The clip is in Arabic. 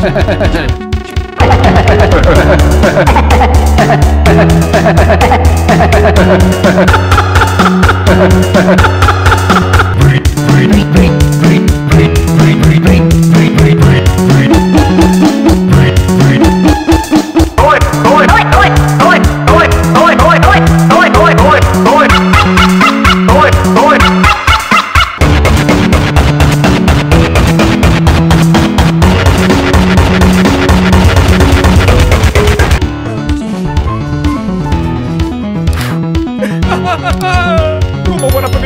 Ha ha ha ha! Como agora para